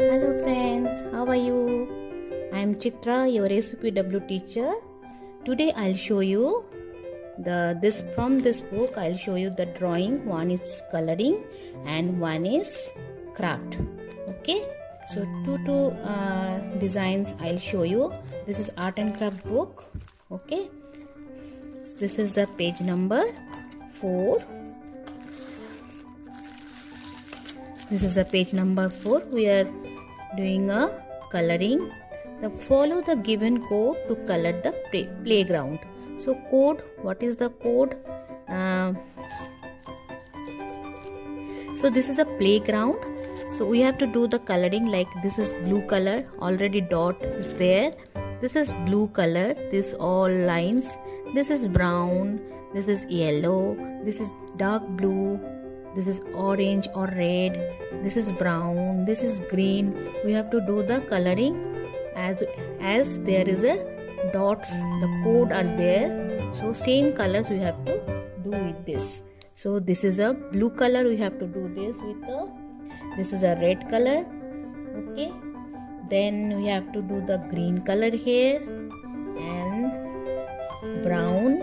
Hello friends, how are you? I am Chitra, your SPW teacher. Today I'll show you the this from this book I'll show you the drawing. One is coloring and one is craft. Okay? So two two uh, designs I'll show you. This is art and craft book. Okay? This is the page number 4 this is the page number 4 we are doing a coloring. The follow the given code to color the play, playground. So code what is the code? Uh, so this is a playground. So we have to do the coloring like this is blue color already dot is there. This is blue color this all lines. This is brown this is yellow this is dark blue this is orange or red. This is brown. This is green. We have to do the coloring as as there is a dots. The code are there. So same colors we have to do with this. So this is a blue color. We have to do this with the this is a red color. Okay. Then we have to do the green color here and brown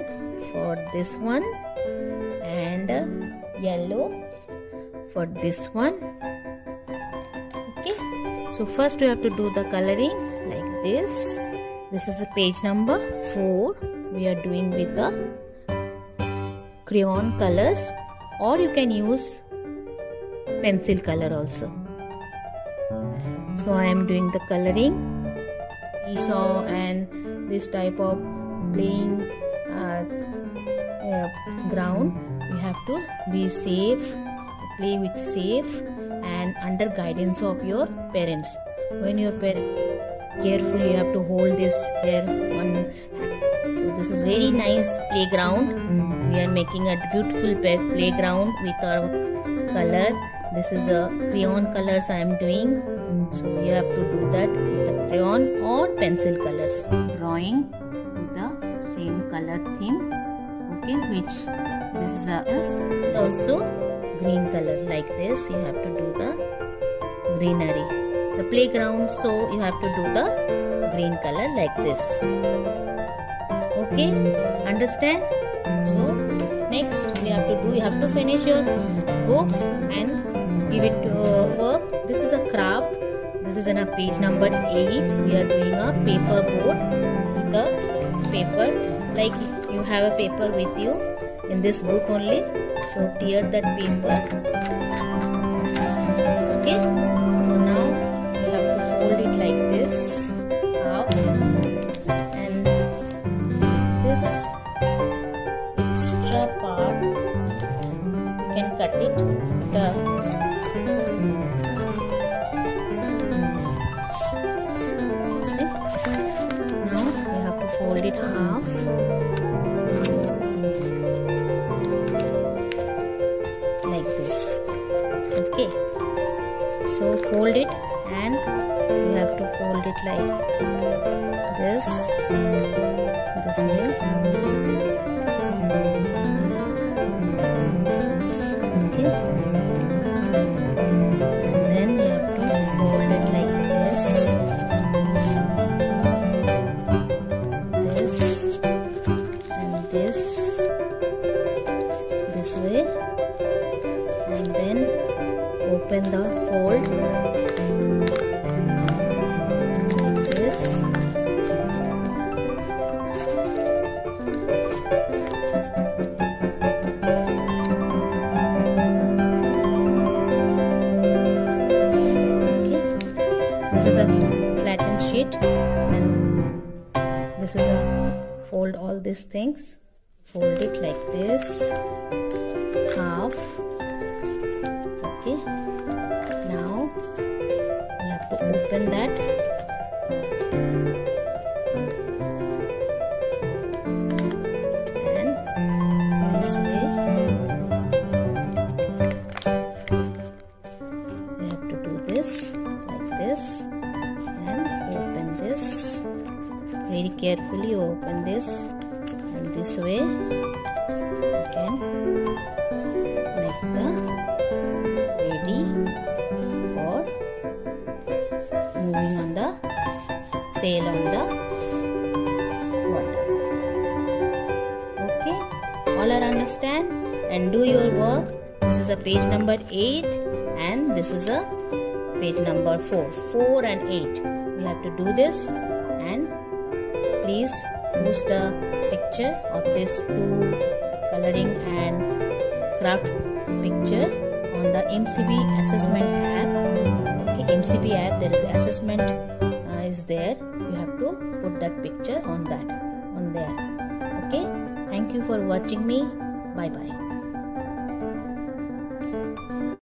for this one and yellow for this one. Okay. So first we have to do the coloring like this. This is a page number 4 we are doing with the crayon colors or you can use pencil color also. So I am doing the coloring. Seesaw and this type of playing uh, uh, ground you have to be safe play with safe and under guidance of your parents. When your parents careful you have to hold this here one so this is very nice playground. We are making a beautiful playground with our color. This is a crayon colors i am doing. So you have to do that with the crayon or pencil colors. Drawing with the same color theme okay which this is a also green color. Like this you have to do the greenery. The playground so you have to do the green color like this. Okay? Understand? So next we have to do you have to finish your books and give it to work this is a craft. This is in a page number 8 we are doing a paper board with the paper. Like you have a paper with you in this book only. So tear that paper. Okay so fold it and you have to fold it like this. This way. Okay. And then you have to fold it like this. This and this. This way. And then open the fold. Like this. Okay. This is a flattened sheet and this is a fold all these things. Fold it like this. Half. Okay open that? And this way. You have to do this like this and open this. Very carefully open this and this way sail on the water okay. All are understand? And do your work. This is a page number 8 and this is a page number 4 4 and 8 we have to do this and please post a picture of this two coloring and craft picture on the MCB assessment app. Okay MCB app there is assessment is there you have to put that picture on that on there. Okay? Thank you for watching me. Bye bye